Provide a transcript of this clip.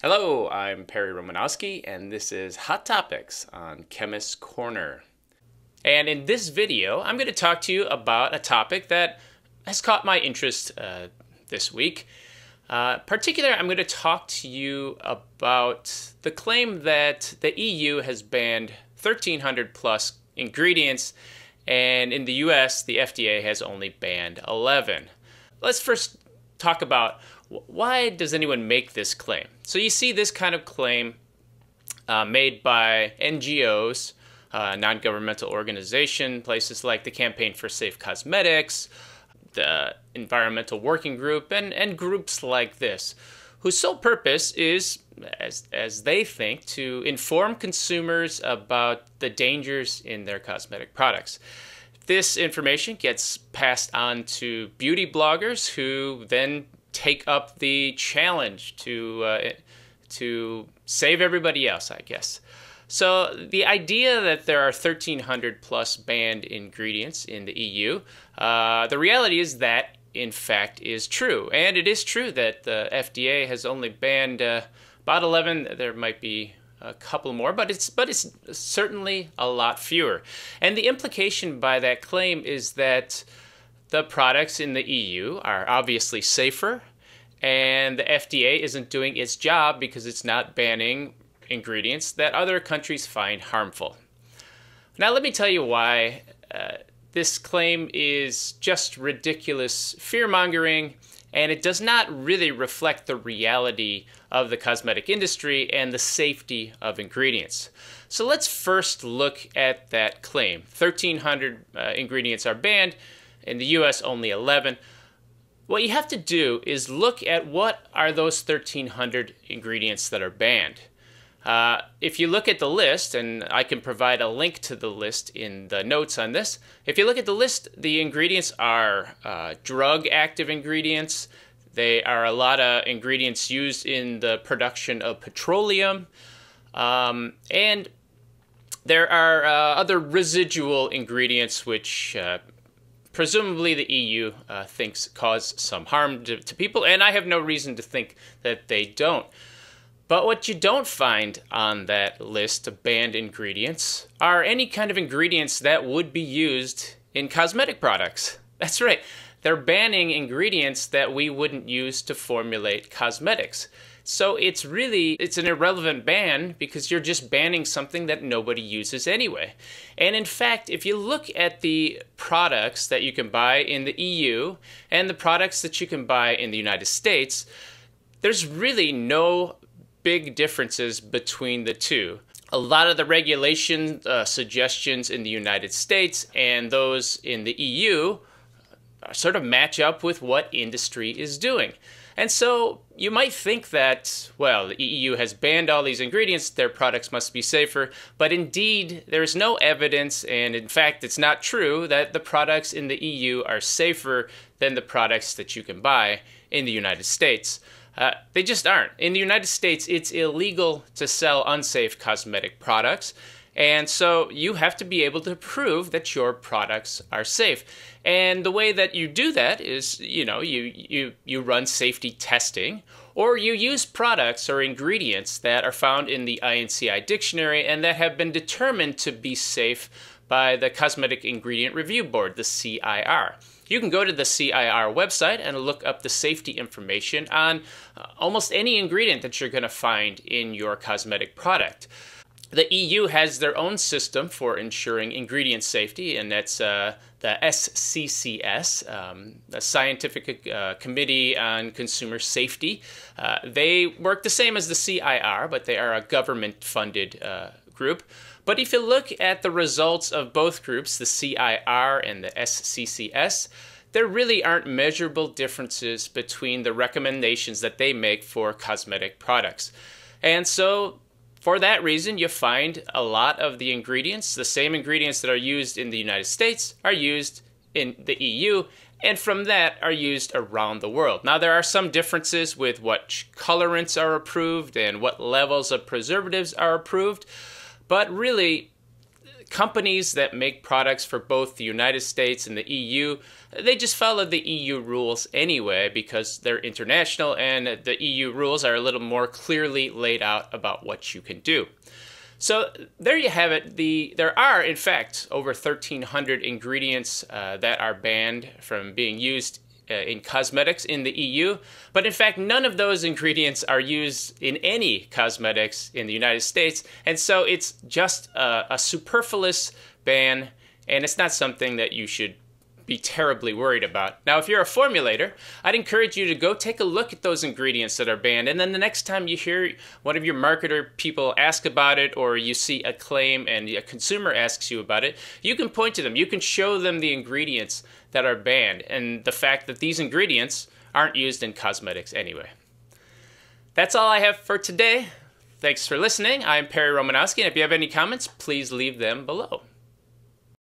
Hello, I'm Perry Romanowski, and this is Hot Topics on Chemist Corner. And in this video, I'm going to talk to you about a topic that has caught my interest uh, this week. Uh, particular, I'm going to talk to you about the claim that the EU has banned 1,300 plus ingredients, and in the US, the FDA has only banned 11. Let's first talk about why does anyone make this claim? So you see this kind of claim uh, made by NGOs, uh, non-governmental organization, places like the Campaign for Safe Cosmetics, the Environmental Working Group, and, and groups like this, whose sole purpose is, as, as they think, to inform consumers about the dangers in their cosmetic products. This information gets passed on to beauty bloggers who then take up the challenge to uh, to save everybody else, I guess. So the idea that there are 1,300 plus banned ingredients in the EU, uh, the reality is that in fact is true, and it is true that the FDA has only banned uh, about 11. There might be a couple more, but it's but it's certainly a lot fewer. And the implication by that claim is that the products in the EU are obviously safer, and the FDA isn't doing its job because it's not banning ingredients that other countries find harmful. Now, let me tell you why uh, this claim is just ridiculous fear mongering and it does not really reflect the reality of the cosmetic industry and the safety of ingredients. So let's first look at that claim. 1,300 uh, ingredients are banned, in the US only 11. What you have to do is look at what are those 1,300 ingredients that are banned. Uh, if you look at the list, and I can provide a link to the list in the notes on this, if you look at the list, the ingredients are uh, drug active ingredients. They are a lot of ingredients used in the production of petroleum. Um, and there are uh, other residual ingredients which uh, presumably the EU uh, thinks cause some harm to, to people, and I have no reason to think that they don't. But what you don't find on that list of banned ingredients are any kind of ingredients that would be used in cosmetic products. That's right, they're banning ingredients that we wouldn't use to formulate cosmetics. So it's really it's an irrelevant ban because you're just banning something that nobody uses anyway. And in fact, if you look at the products that you can buy in the EU and the products that you can buy in the United States, there's really no big differences between the two. A lot of the regulation uh, suggestions in the United States and those in the EU uh, sort of match up with what industry is doing. And so you might think that, well, the EU has banned all these ingredients, their products must be safer, but indeed, there's no evidence, and in fact, it's not true, that the products in the EU are safer than the products that you can buy in the United States. Uh, they just aren't. In the United States, it's illegal to sell unsafe cosmetic products. And so you have to be able to prove that your products are safe. And the way that you do that is, you know, you, you, you run safety testing or you use products or ingredients that are found in the INCI dictionary and that have been determined to be safe by the Cosmetic Ingredient Review Board, the CIR. You can go to the CIR website and look up the safety information on uh, almost any ingredient that you're going to find in your cosmetic product. The EU has their own system for ensuring ingredient safety, and that's uh, the SCCS, um, the Scientific uh, Committee on Consumer Safety. Uh, they work the same as the CIR, but they are a government funded uh, group. But if you look at the results of both groups, the CIR and the SCCS, there really aren't measurable differences between the recommendations that they make for cosmetic products. And so, for that reason, you find a lot of the ingredients, the same ingredients that are used in the United States, are used in the EU, and from that are used around the world. Now, there are some differences with what colorants are approved and what levels of preservatives are approved. But really, companies that make products for both the United States and the EU, they just follow the EU rules anyway because they're international and the EU rules are a little more clearly laid out about what you can do. So there you have it. The there are in fact over 1,300 ingredients uh, that are banned from being used Uh, in cosmetics in the EU, but in fact, none of those ingredients are used in any cosmetics in the United States, and so it's just a, a superfluous ban, and it's not something that you should be terribly worried about. Now, if you're a formulator, I'd encourage you to go take a look at those ingredients that are banned, and then the next time you hear one of your marketer people ask about it, or you see a claim and a consumer asks you about it, you can point to them. You can show them the ingredients that are banned and the fact that these ingredients aren't used in cosmetics anyway. That's all I have for today. Thanks for listening. I'm Perry Romanowski, and if you have any comments, please leave them below.